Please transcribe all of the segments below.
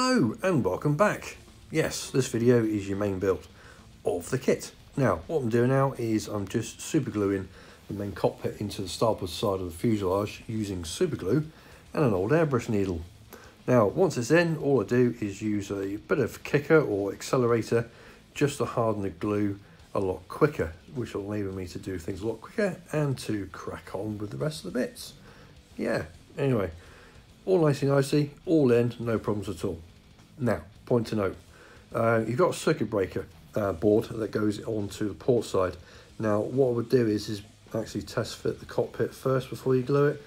Hello and welcome back. Yes, this video is your main build of the kit. Now, what I'm doing now is I'm just super gluing the main cockpit into the starboard side of the fuselage using super glue and an old airbrush needle. Now, once it's in, all I do is use a bit of kicker or accelerator just to harden the glue a lot quicker, which will enable me to do things a lot quicker and to crack on with the rest of the bits. Yeah, anyway, all nicey nicey, all in, no problems at all. Now, point to note, uh, you've got a circuit breaker uh, board that goes onto the port side. Now, what I would do is, is actually test fit the cockpit first before you glue it.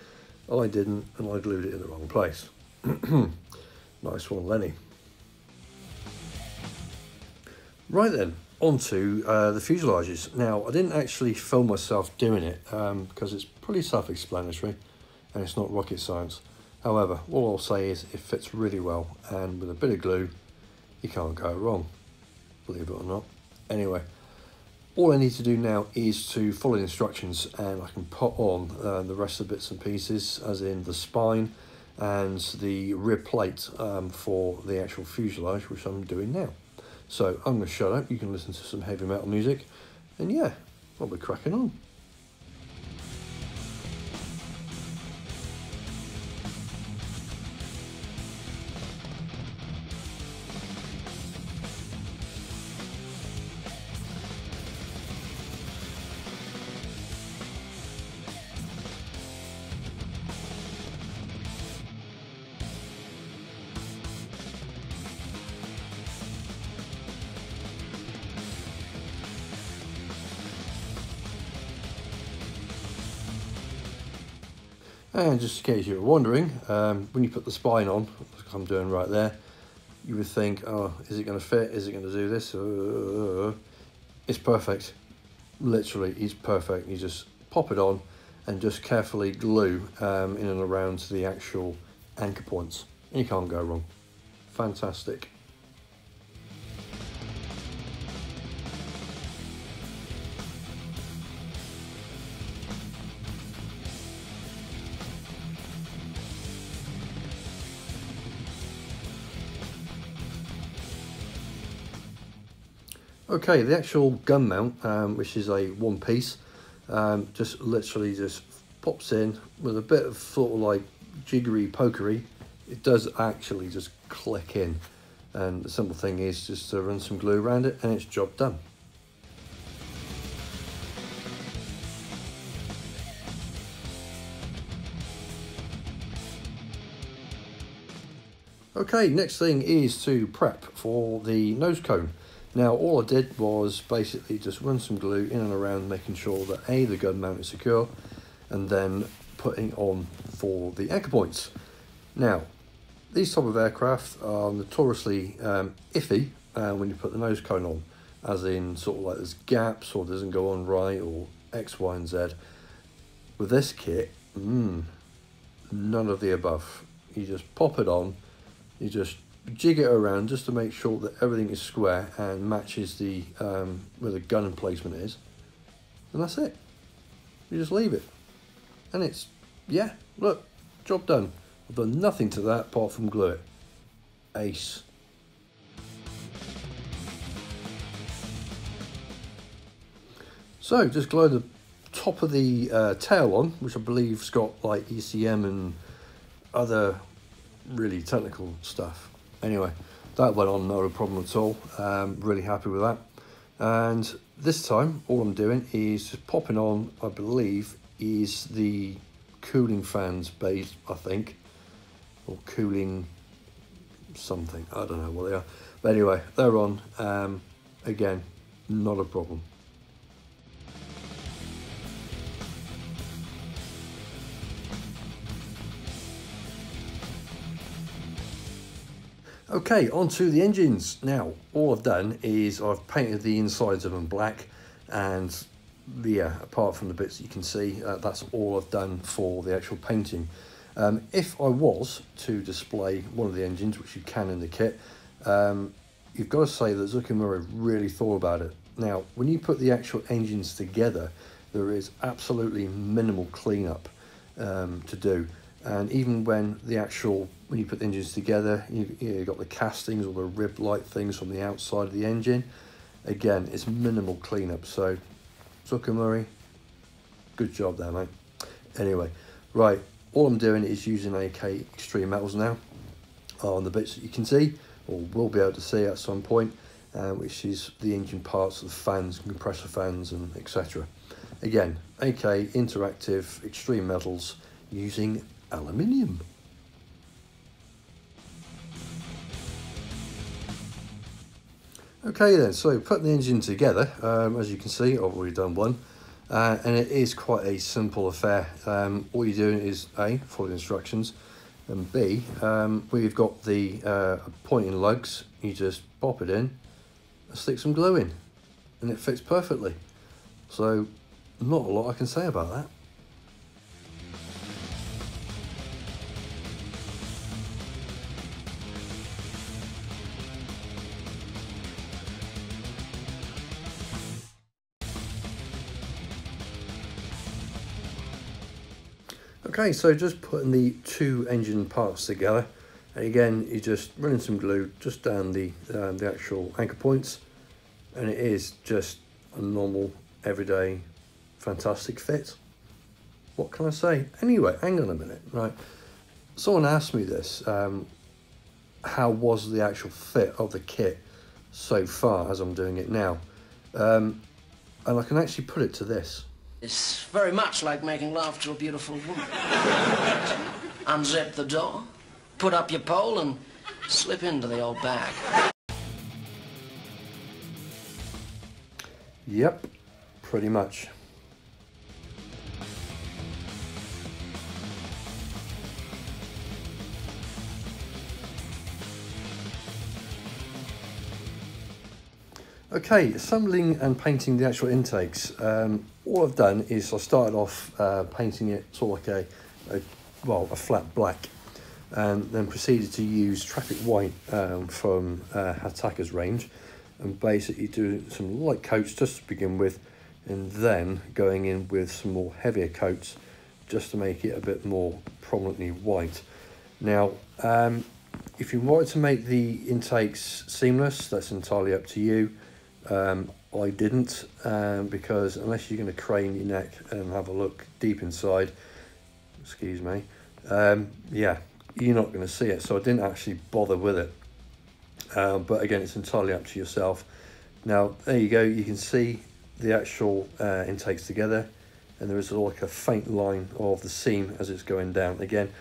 I didn't, and I glued it in the wrong place. nice one, Lenny. Right then, onto uh, the fuselages. Now, I didn't actually film myself doing it um, because it's pretty self-explanatory and it's not rocket science. However, all I'll say is it fits really well and with a bit of glue, you can't go wrong, believe it or not. Anyway, all I need to do now is to follow the instructions and I can put on uh, the rest of the bits and pieces, as in the spine and the rear plate um, for the actual fuselage, which I'm doing now. So I'm going to shut up, you can listen to some heavy metal music, and yeah, I'll be cracking on. And just in case you were wondering, um, when you put the spine on, like I'm doing right there, you would think, oh, is it going to fit? Is it going to do this? Uh, it's perfect. Literally, it's perfect. You just pop it on and just carefully glue um, in and around the actual anchor points. You can't go wrong. Fantastic. Okay, the actual gun mount, um, which is a one piece, um, just literally just pops in with a bit of sort of like jiggery pokery. It does actually just click in. And the simple thing is just to run some glue around it and it's job done. Okay, next thing is to prep for the nose cone. Now all I did was basically just run some glue in and around making sure that A, the gun mount is secure and then putting on for the anchor points. Now these type of aircraft are notoriously um, iffy uh, when you put the nose cone on as in sort of like there's gaps or doesn't go on right or X, Y and Z. With this kit, mm, none of the above. You just pop it on, you just jig it around just to make sure that everything is square and matches the um, where the gun placement is. And that's it. You just leave it. And it's yeah look job done. I've done nothing to that apart from glue it. Ace. So just glue the top of the uh, tail on which I believe's got like ECM and other really technical stuff anyway, that went on, not a problem at all. Um, really happy with that. And this time, all I'm doing is just popping on, I believe, is the cooling fans base, I think, or cooling something. I don't know what they are. But anyway, they're on. Um, again, not a problem. Okay, on to the engines. Now, all I've done is I've painted the insides of them black and yeah, apart from the bits you can see, uh, that's all I've done for the actual painting. Um, if I was to display one of the engines, which you can in the kit, um, you've got to say that Zoukei-Mura really thought about it. Now, when you put the actual engines together, there is absolutely minimal cleanup um, to do. and even when the actual when you put the engines together you, you got the castings or the rib like things from the outside of the engine. Again it's minimal cleanup so Zoukei-Mura good job there mate. Anyway right all I'm doing is using AK Extreme Metals now on the bits that you can see or will be able to see at some point uh, which is the engine parts of the fans compressor fans and etc again AK Interactive Extreme Metals using aluminium. Okay then, so putting the engine together, um, as you can see, I've already done one, uh, and it is quite a simple affair. Um, you're doing is A, follow the instructions, and B, um, we've got the uh, pointing lugs, you just pop it in, and stick some glue in, and it fits perfectly. So, not a lot I can say about that. Okay, so just putting the two engine parts together. And again, you're just running some glue just down the, uh, the actual anchor points. And it is just a normal, everyday, fantastic fit. What can I say? Anyway, hang on a minute, right? Someone asked me this, um, how was the actual fit of the kit so far as I'm doing it now? Um, and I can actually put it to this. It's very much like making love to a beautiful woman. Unzip the door, put up your pole, and slip into the old bag. Yep, pretty much. Okay, assembling and painting the actual intakes. Um, all I've done is I started off uh, painting it sort of like a, a, well, a flat black and then proceeded to use traffic white um, from uh, Hataka's range and basically do some light coats just to begin with and then going in with some more heavier coats just to make it a bit more prominently white. Now, um, if you wanted to make the intakes seamless, that's entirely up to you. Um, I didn't um, because unless you're going to crane your neck and have a look deep inside, excuse me, um, yeah, you're not going to see it. So I didn't actually bother with it. Uh, but again, it's entirely up to yourself. Now, there you go. You can see the actual uh, intakes together and there is like a faint line of the seam as it's going down. Again,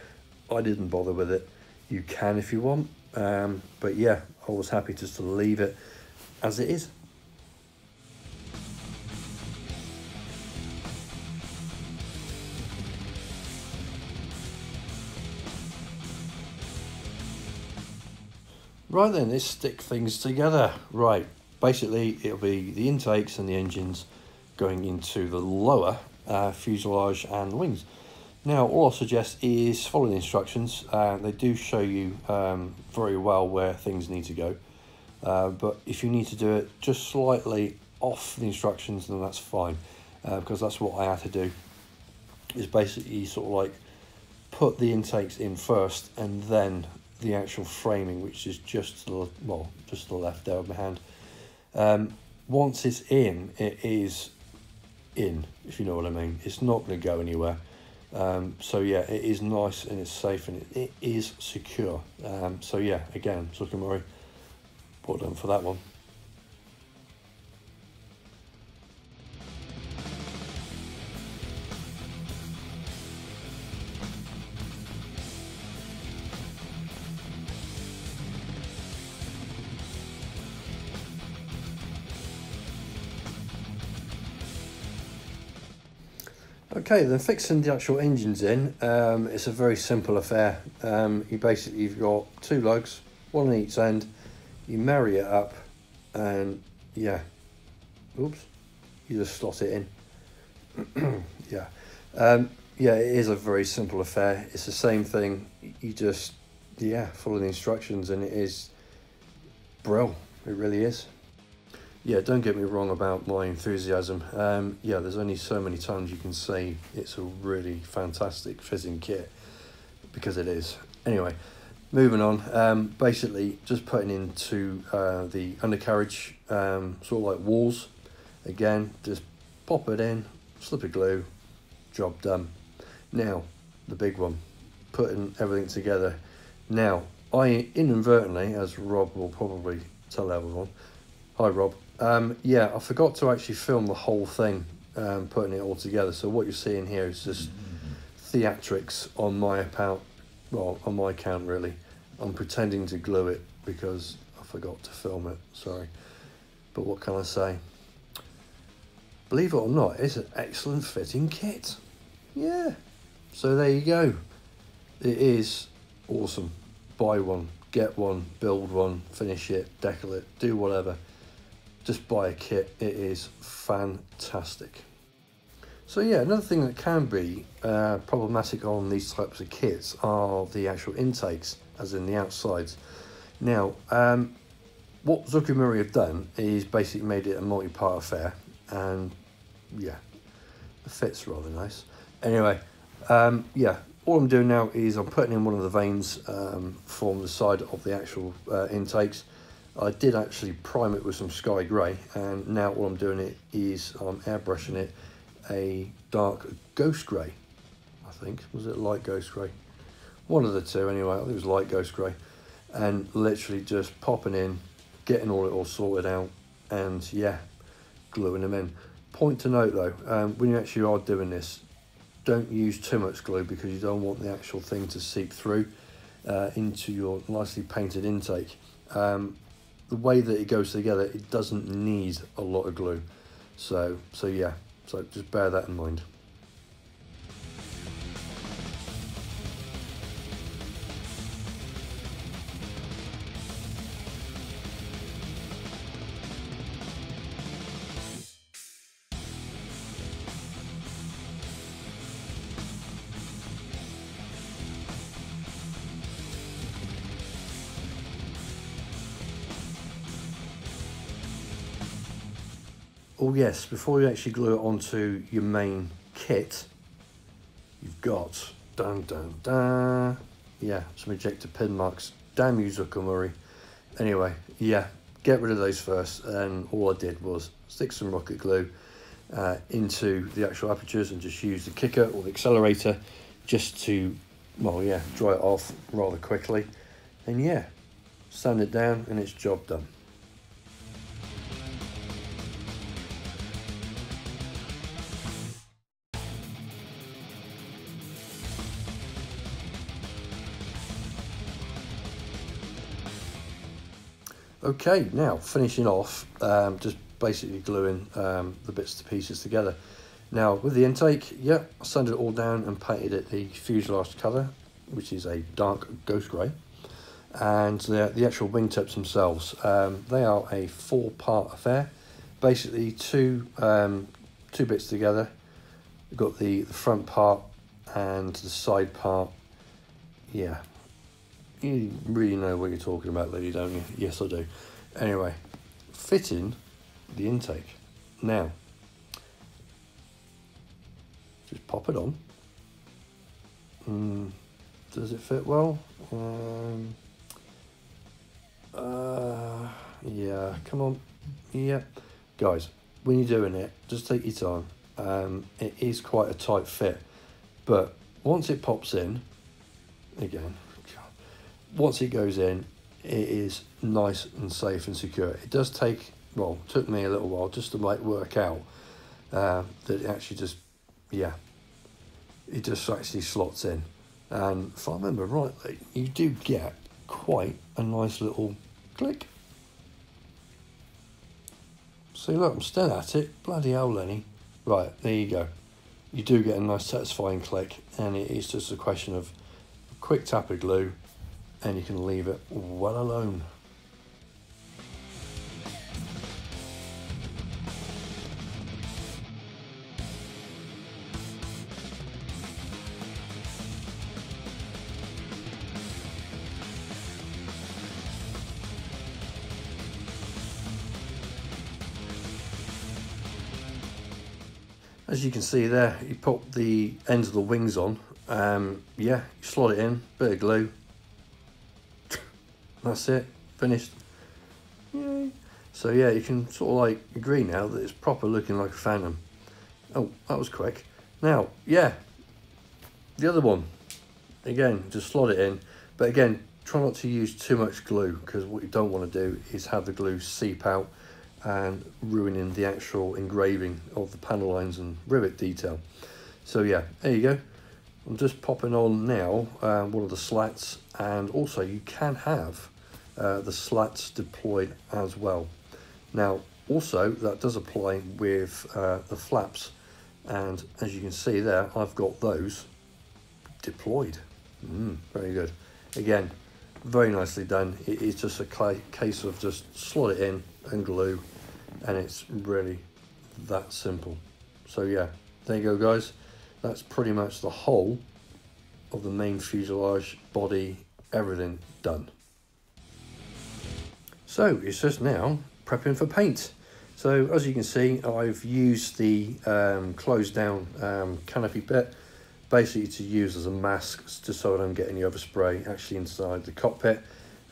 I didn't bother with it. You can if you want. Um, but yeah, I was happy just to leave it as it is. Right then, let's stick things together. Right, basically it'll be the intakes and the engines going into the lower uh, fuselage and wings. Now, all I'll suggest is follow the instructions. Uh, they do show you um, very well where things need to go. Uh, but if you need to do it just slightly off the instructions, then that's fine. Uh, because that's what I had to do. Is basically sort of like put the intakes in first and then the actual framing, which is just the, well, just the left there of my hand. Um, once it's in, it is in, if you know what I mean. It's not going to go anywhere. Um, so yeah, it is nice and it's safe and it, it is secure. Um, so yeah, again, Zoukei-Mura, well done for that one. Okay, then fixing the actual engines in, um, it's a very simple affair. Um, you basically, you've got two lugs, one on each end, you marry it up, and yeah, oops, you just slot it in. yeah, um, yeah, it is a very simple affair. It's the same thing, you just, yeah, follow the instructions and it is brill, it really is yeah, don't get me wrong about my enthusiasm. Um, yeah, there's only so many times you can say it's a really fantastic fizzing kit. because it is. Anyway, moving on. Um, basically, just putting into uh, the undercarriage, um, sort of like walls. Again, just pop it in, slip of glue, job done. Now, the big one, putting everything together. Now, I inadvertently, as Rob will probably tell everyone, hi Rob, um, yeah, I forgot to actually film the whole thing, um, putting it all together. So what you're seeing here is just theatrics on my account, well, on my account really. I'm pretending to glue it because I forgot to film it, sorry. But what can I say? Believe it or not, it's an excellent fitting kit. Yeah. So there you go. It is awesome. Buy one, get one, build one, finish it, decal it, do whatever. Just buy a kit. It is fantastic. So yeah, another thing that can be uh, problematic on these types of kits are the actual intakes, as in the outsides. Now, um, what Zucchero have done is basically made it a multi-part affair, and yeah, the fit's rather nice. Anyway, um, yeah, all I'm doing now is I'm putting in one of the vanes um, from the side of the actual uh, intakes. I did actually prime it with some sky grey, and now all I'm doing it is I'm airbrushing it a dark ghost grey, I think. Was it light ghost grey? One of the two anyway, I think it was light ghost grey. And literally just popping in, getting all it all sorted out, and yeah, gluing them in. Point to note though, um, when you actually are doing this, don't use too much glue because you don't want the actual thing to seep through uh, into your nicely painted intake. Um, the way that it goes together, it doesn't need a lot of glue. So, so yeah, so just bear that in mind. Oh yes, before you actually glue it onto your main kit, you've got dun dun dun. Yeah, some ejector pin marks. Damn you, Zoukei-Mura. Anyway, yeah, get rid of those first. And all I did was stick some rocket glue uh, into the actual apertures and just use the kicker or the accelerator just to, well, yeah, dry it off rather quickly. And yeah, sand it down and it's job done. Okay, now finishing off, um, just basically gluing um, the bits to pieces together. Now with the intake, yeah, I sanded it all down and painted it the fuselage colour, which is a dark ghost grey. And the, the actual wingtips themselves, um, they are a four part affair. Basically two, um, two bits together. You've got the, the front part and the side part. Yeah, you really know what you're talking about, lady, don't you? Yes, I do. Anyway, fitting the intake. Now, just pop it on. Mm, does it fit well? Um, uh, yeah, come on. Yeah. Guys, when you're doing it, just take your time. Um, it is quite a tight fit, but once it pops in, again, once it goes in, it is nice and safe and secure. It does take, well, took me a little while just to like work out uh, that it actually just, yeah, it just actually slots in. And if I remember rightly, you do get quite a nice little click. See, look, I'm still at it. Bloody hell, Lenny. Right, there you go. You do get a nice satisfying click, and it is just a question of quick tap of glue and you can leave it well alone. As you can see there, you pop the ends of the wings on Um, yeah, you slot it in, bit of glue. That's it, finished. Yay. So yeah, you can sort of like agree now that it's proper looking like a Phantom. Oh, that was quick. Now, yeah, the other one, again, just slot it in. But again, try not to use too much glue because what you don't want to do is have the glue seep out and ruining the actual engraving of the panel lines and rivet detail. So yeah, there you go. I'm just popping on now uh, one of the slats and also you can have uh, the slats deployed as well. Now also that does apply with uh, the flaps and as you can see there I've got those deployed. Mm, very good. Again, very nicely done. It is just a case of just slot it in and glue and it's really that simple. So yeah, there you go guys. That's pretty much the whole of the main fuselage, body, everything done. So it's just now prepping for paint. So as you can see, I've used the um, closed down um, canopy bit basically to use as a mask just so I don't get any overspray actually inside the cockpit.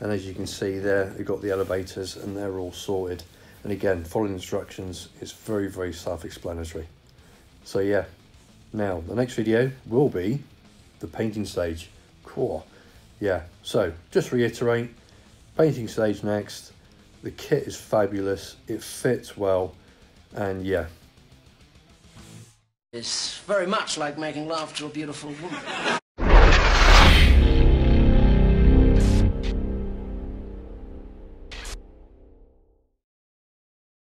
And as you can see there, we've got the elevators and they're all sorted. And again, following instructions is very, very self-explanatory. So yeah, now the next video will be the painting stage. Cool. Yeah, so just reiterate, painting stage next. The kit is fabulous, it fits well, and yeah. It's very much like making love to a beautiful woman.